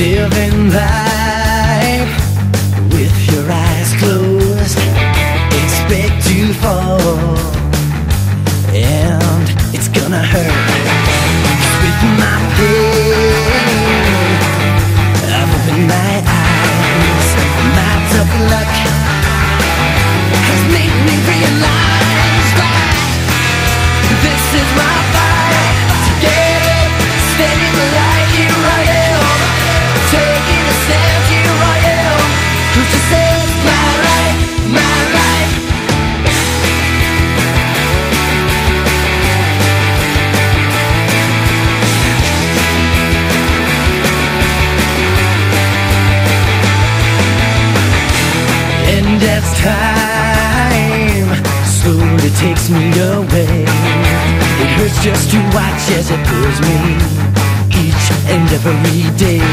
living life fall, and it's gonna hurt. Time. Slowly takes me away, it hurts just to watch as it pulls me each and every day.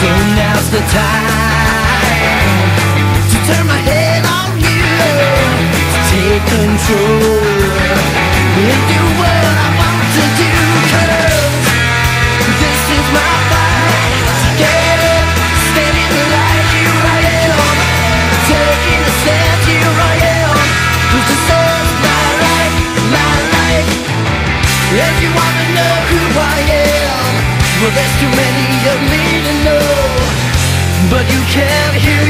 So now's the time to turn my head on you, to take control If you wanna know who I am, well there's too many of me to know. But you can't hear